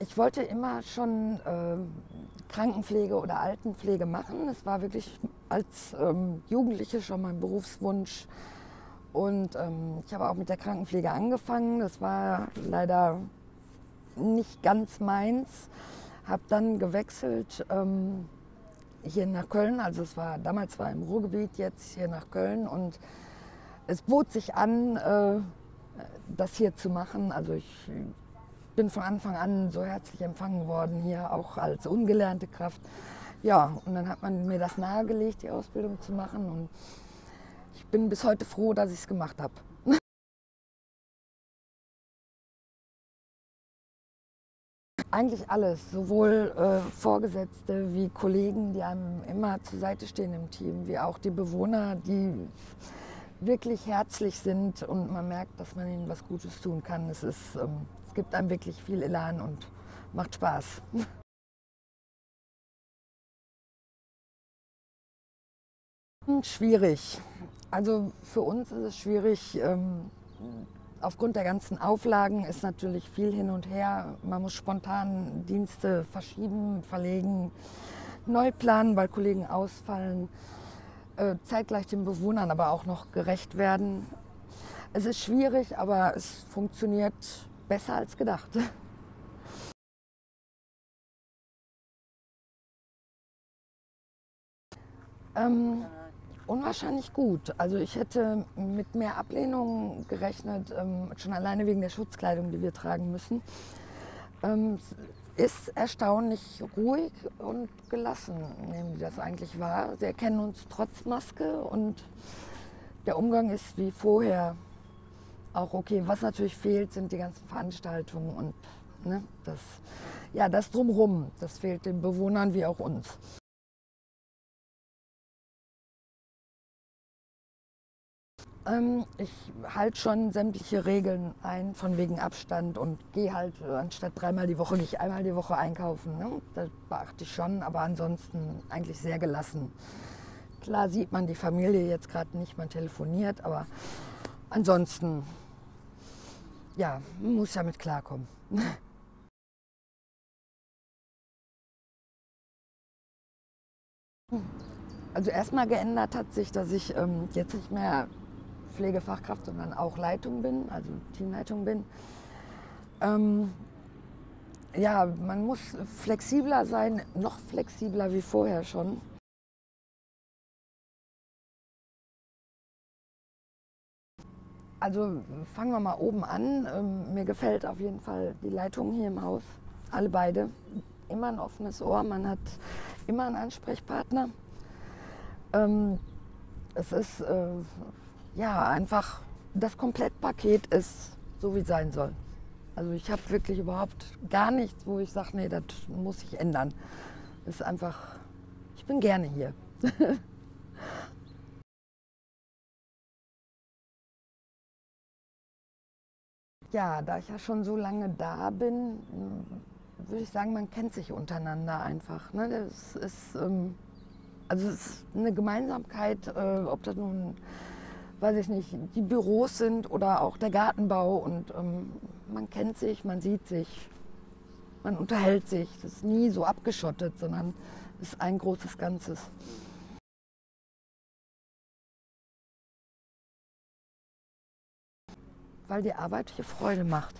ich wollte immer schon äh, Krankenpflege oder Altenpflege machen. Es war wirklich als ähm, Jugendliche schon mein Berufswunsch. Und ähm, ich habe auch mit der Krankenpflege angefangen. Das war leider nicht ganz meins. Habe dann gewechselt ähm, hier nach Köln. Also es war damals war im Ruhrgebiet, jetzt hier nach Köln. Und es bot sich an, äh, das hier zu machen. Also ich bin von Anfang an so herzlich empfangen worden hier, auch als ungelernte Kraft. Ja, und dann hat man mir das nahegelegt, die Ausbildung zu machen. Und ich bin bis heute froh, dass ich es gemacht habe. Eigentlich alles, sowohl äh, Vorgesetzte wie Kollegen, die einem immer zur Seite stehen im Team, wie auch die Bewohner, die wirklich herzlich sind und man merkt, dass man ihnen was Gutes tun kann. Es ist ähm, gibt einem wirklich viel Elan und macht Spaß. Schwierig. Also für uns ist es schwierig. Ähm, aufgrund der ganzen Auflagen ist natürlich viel hin und her. Man muss spontan Dienste verschieben, verlegen, neu planen, weil Kollegen ausfallen. Äh, zeitgleich den Bewohnern aber auch noch gerecht werden. Es ist schwierig, aber es funktioniert besser als gedacht. Ähm, unwahrscheinlich gut. Also ich hätte mit mehr Ablehnung gerechnet, ähm, schon alleine wegen der Schutzkleidung, die wir tragen müssen. Ähm, ist erstaunlich ruhig und gelassen, nehmen die das eigentlich wahr. Sie erkennen uns trotz Maske und der Umgang ist wie vorher auch okay. Was natürlich fehlt, sind die ganzen Veranstaltungen und ne, das, ja, das drumherum. Das fehlt den Bewohnern wie auch uns. Ähm, ich halte schon sämtliche Regeln ein, von wegen Abstand und gehe halt anstatt dreimal die Woche, ich einmal die Woche einkaufen. Ne? Das beachte ich schon, aber ansonsten eigentlich sehr gelassen. Klar sieht man die Familie jetzt gerade nicht, man telefoniert, aber ansonsten ja, muss damit klarkommen. Also erstmal geändert hat sich, dass ich ähm, jetzt nicht mehr Pflegefachkraft, sondern auch Leitung bin, also Teamleitung bin. Ähm, ja, man muss flexibler sein, noch flexibler wie vorher schon. Also fangen wir mal oben an. Ähm, mir gefällt auf jeden Fall die Leitung hier im Haus. Alle beide. Immer ein offenes Ohr. Man hat immer einen Ansprechpartner. Ähm, es ist äh, ja einfach, das Komplettpaket ist so, wie es sein soll. Also ich habe wirklich überhaupt gar nichts, wo ich sage, nee, das muss ich ändern. Es ist einfach, ich bin gerne hier. Ja, da ich ja schon so lange da bin, würde ich sagen, man kennt sich untereinander einfach. Ne? Das ist, ähm, also es ist eine Gemeinsamkeit, äh, ob das nun, weiß ich nicht, die Büros sind oder auch der Gartenbau. Und ähm, man kennt sich, man sieht sich, man unterhält sich. Das ist nie so abgeschottet, sondern ist ein großes Ganzes. Weil die Arbeit hier Freude macht.